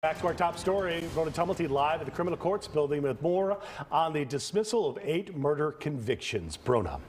Back to our top story. Brónagh Tumulty live at the criminal courts building with more on the dismissal of eight murder convictions. Brónagh.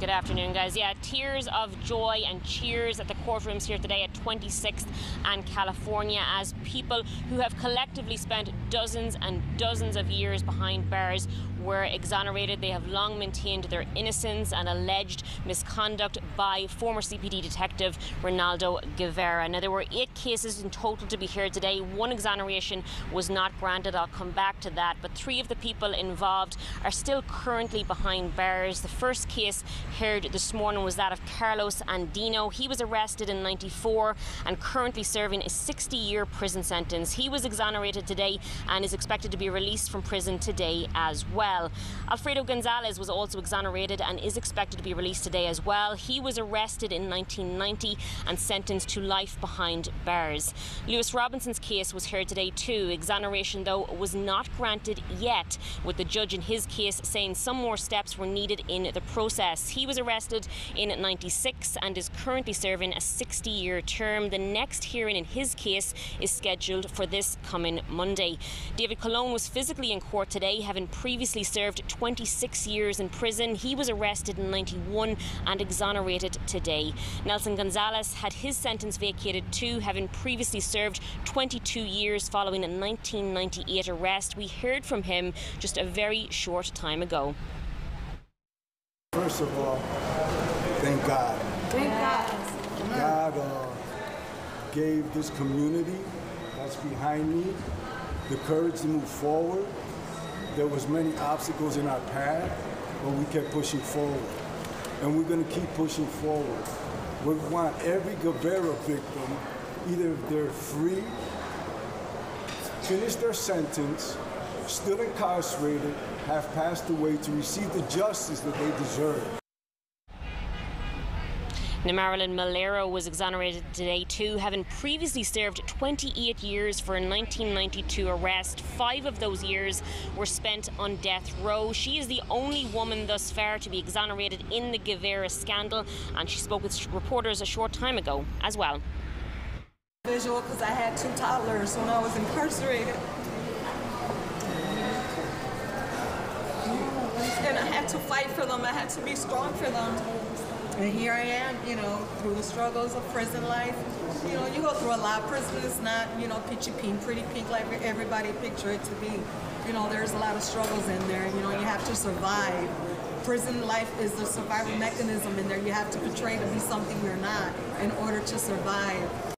Good afternoon, guys. Yeah, tears of joy and cheers at the courtrooms here today at 26th and California as people who have collectively spent dozens and dozens of years behind bars were exonerated. They have long maintained their innocence and alleged misconduct by former CPD detective Reynaldo Guevara. Now, there were eight cases in total to be heard today. One exoneration was not granted. I'll come back to that. But three of the people involved are still currently behind bars. The first case heard this morning was that of Carlos Andino. He was arrested in 94 and currently serving a 60 year prison sentence. He was exonerated today and is expected to be released from prison today as well. Alfredo Gonzalez was also exonerated and is expected to be released today as well. He was arrested in 1990 and sentenced to life behind bars. Lewis Robinson's case was heard today too. Exoneration, though, was not granted yet, with the judge in his case saying some more steps were needed in the process. He was arrested in 96 and is currently serving a 60 year term. The next hearing in his case is scheduled for this coming Monday. David Colon was physically in court today, having previously served 26 years in prison. He was arrested in 91 and exonerated today. Nelson Gonzalez had his sentence vacated too, having previously served 22 years following a 1998 arrest. We heard from him just a very short time ago. First of all, thank God. Thank God. God uh, gave this community that's behind me the courage to move forward. There was many obstacles in our path, but we kept pushing forward. And we're going to keep pushing forward. We want every Guevara victim, either if they're free, finish their sentence, still incarcerated, have passed away to receive the justice that they deserve. Now, Marilyn Mulero was exonerated today too, having previously served 28 years for a 1992 arrest. Five of those years were spent on death row. She is the only woman thus far to be exonerated in the Guevara scandal, and she spoke with reporters a short time ago as well. Visual because I had two toddlers when I was incarcerated. And I had to fight for them. I had to be strong for them. And here I am, you know, through the struggles of prison life. You know, you go through a lot. Prison is not, you know, peachy pink, pretty pink like everybody picture it to be. You know, there's a lot of struggles in there. You know, you have to survive. Prison life is the survival mechanism in there. You have to portray to be something you're not in order to survive.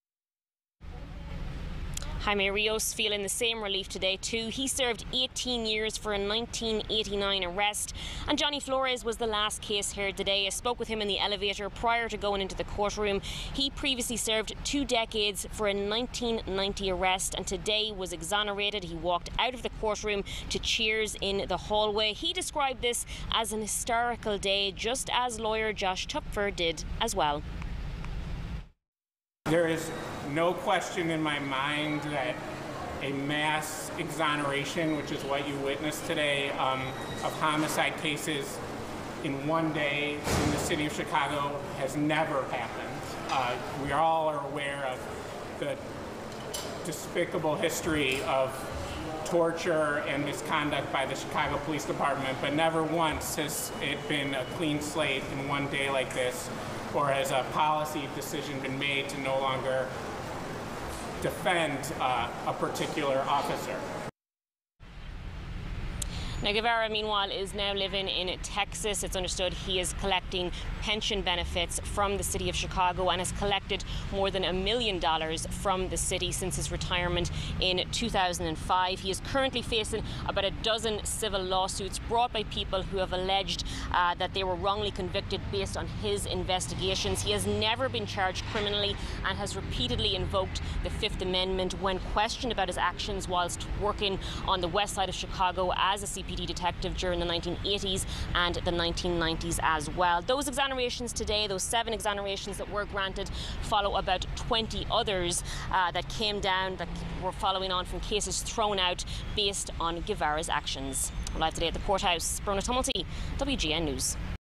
Jaime Rios feeling the same relief today too. He served 18 years for a 1989 arrest. And Johnny Flores was the last case heard today. I spoke with him in the elevator prior to going into the courtroom. He previously served two decades for a 1990 arrest and today was exonerated. He walked out of the courtroom to cheers in the hallway. He described this as an historical day, just as lawyer Josh Tepfer did as well. There is no question in my mind that a mass exoneration, which is what you witnessed today, um, of homicide cases in one day in the city of Chicago has never happened. Uh, we all are aware of the despicable history of torture and misconduct by the Chicago Police Department, but never once has it been a clean slate in one day like this, or has a policy decision been made to no longer defend uh, a particular officer. Now, Guevara, meanwhile, is now living in Texas. It's understood he is collecting pension benefits from the city of Chicago and has collected more than a million dollars from the city since his retirement in 2005. He is currently facing about a dozen civil lawsuits brought by people who have alleged uh, that they were wrongly convicted based on his investigations. He has never been charged criminally and has repeatedly invoked the Fifth Amendment when questioned about his actions whilst working on the west side of Chicago as a CPD detective during the 1980s and the 1990s as well. Those exonerations today, those seven exonerations that were granted, follow about 20 others uh, that came down that were following on from cases thrown out based on Guevara's actions. Live today at the courthouse, Brónagh Tumulty, WGN News.